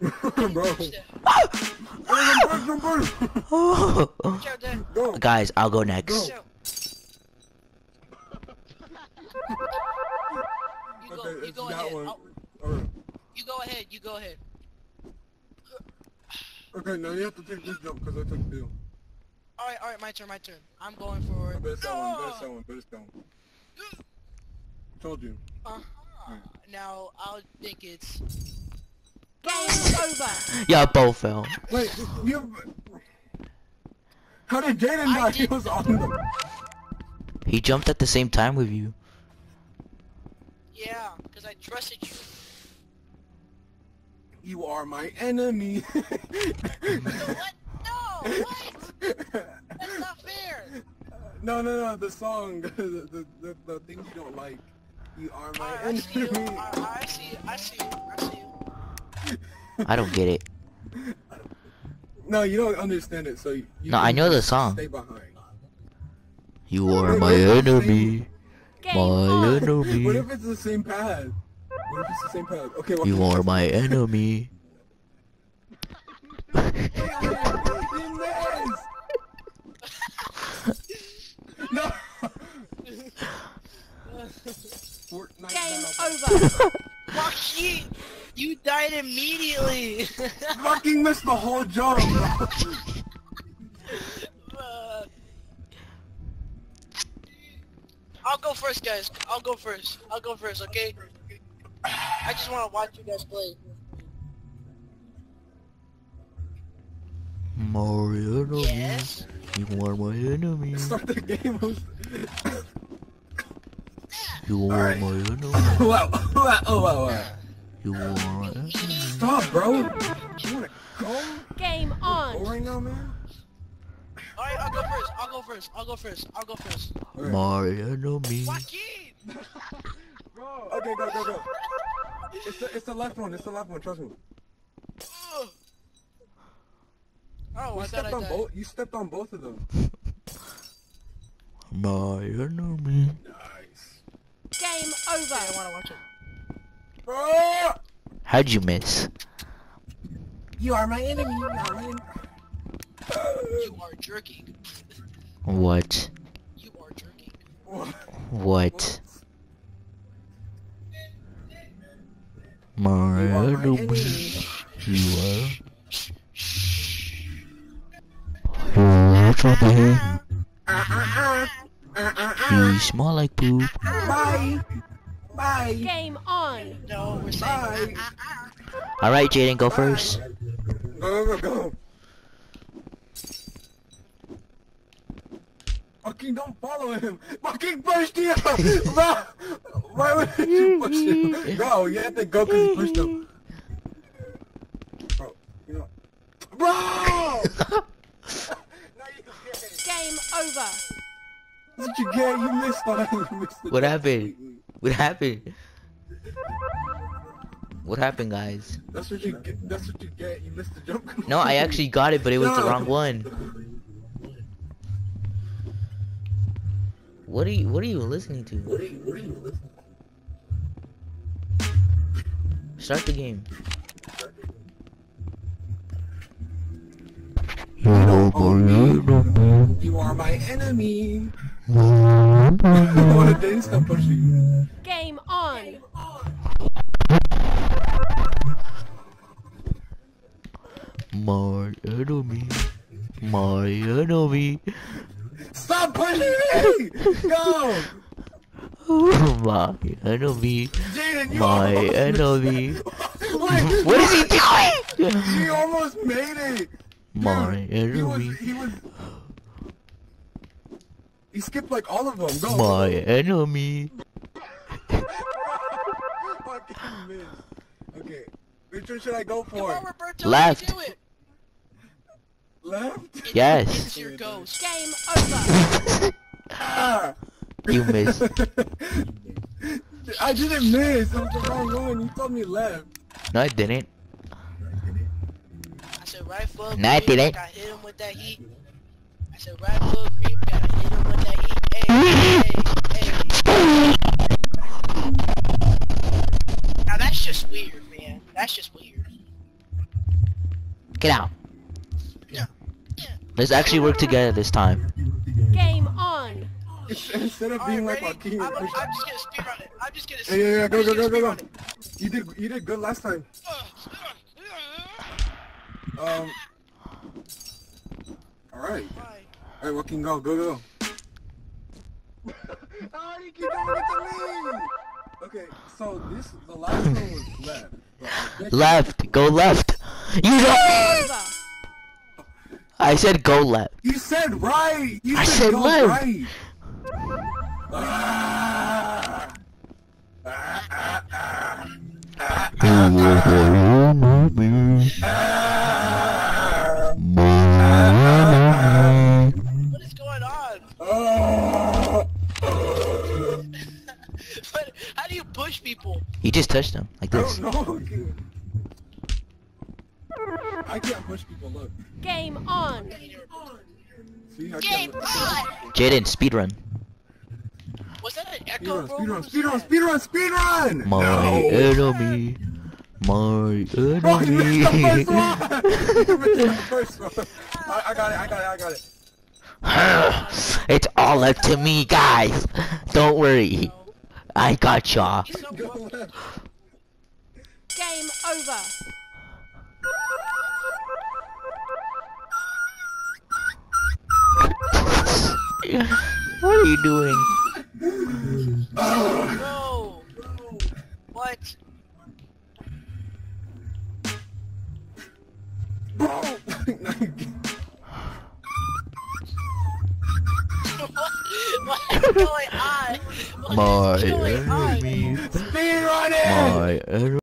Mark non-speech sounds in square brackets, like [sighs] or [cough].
Bro. Watch out there. Guys, I'll go next. Watch. You go, Okay, you go ahead. one. You go ahead. You go ahead. Okay, now you have to take this jump because I took Bill. All right, all right. My turn. My turn. I'm going for. I bet that one, bet that one, bet that one. Told you. Uh-huh. Now I'll think it's. Game over. Y'all both fell. Wait, you... How did Jaden I die? He was on the... He jumped at the same time with you. Yeah, because I trusted you. You are my enemy. What? [laughs] No. What? That's not fair. no, no, no, the song, [laughs] the, the, the, the things you don't like. You are my Alright, I see you. enemy. I see you. I see you. I see you. I don't get it. No, you don't understand it, so you No, I know the song. Stay behind. You are my enemy. My on. What enemy. if it's the same path? What if it's the same path? Okay, well, You are my enemy. [laughs] No! Fortnite Game over. [laughs] Joaquin, you immediately. Fucking missed the whole jump. I'll go first, guys. I'll go first. I'll go first, okay? I just want to watch you guys play. Mario, enemy. Yes. You are my enemy. Start the game. was- You are Alright. my enemy. [laughs] wow, wow, oh, wow, wow. You are my enemy. Stop, bro. You wanna go? Game on. right now, man? Alright, I'll go first. I'll go first. I'll go first. I'll go first. Alright. My enemy. Joaquin! Bro. [laughs] Okay, go, go, go. It's the, it's the left one. It's the left one. Trust me. Ugh. Oh, You I stepped I on died. both. You stepped on both of them. My enemy. Nice. Game over. I want to watch it. Bro, How'd you miss? you are my enemy. You are my enemy. You are jerking. What? You are jerking. What? What? My You are my enemy. enemy. You are. You are Uh, uh, uh. You smell like poop. Bye. Bye. Game on. No, we're Bye. saying. Alright, Jaden, go first. Go, go, go. Fucking don't follow him. Fucking push you. [laughs] Bro, why would you push him? Bro, you have to go because you pushed him. Bro, you know. Bro! [laughs] now you get. Game over. That's what you get. You missed that. [laughs] You missed What happened? What happened? What happened, guys? That's what you get. That's what you get. You missed the jump. [laughs] No, I actually got it, but it was the wrong one. What are you What are you listening to? What are you, what are you listening Start the game. You are my enemy. What a day stop pushing. Game on. My enemy. My enemy. Stop pushing me! Go! My enemy. Jaden, My almost enemy. Wait, What is he doing? He almost made it! My Dude, He was, enemy. he was... He skipped like all of them. Go! My enemy. Okay. Which one should I go for? on, Roberto. Left. You can do it. Left? It's- Yes. It's your ghost. Game over. Ah! [laughs] You missed. I didn't miss. It was the wrong one. You told me left. No, I didn't. I said right foot. Nah, I didn't. Gotta hit him with that heat. I said right foot creep. Gotta hit Hey, hey, hey. Now that's just weird, man. That's just weird. Get out. Yeah. Let's actually work together this time. Game on. Instead of Alright, being like ready? Joaquin, I'm, I'm just gonna speedrun it. I'm just gonna. Hey, yeah, yeah, I'm go, just go, go, go, go. You did, you did good last time. Um. All right, Bye. all right, Joaquin, go, go, go. I already keep going with the lead. Okay, so this the last one was left. but I bet you- Left. Go left. You don't. Over. I said go left. You said right. You I said, said go left. right. Ah. Ah, ah, ah. Ah. What is going on? Ah. But how do you push people? He just touched them like I this. don't know. I can't push people. Look. Game on. See, Game can't. on! Jaden, speedrun. Was that an echo? Speedrun, bro? speedrun, What was speedrun, that? speedrun, speedrun. My No. enemy. My Bro, you missed the enemy. first one. you missed the first one. I, I got it. I got it. I got it. [sighs] it's all up to me, guys. Don't worry. I got y'all. He's so Go broke. left. Game over. what are you doing? Bro. What? What is going on? My is going on? enemy. Speedrunning. My enemy.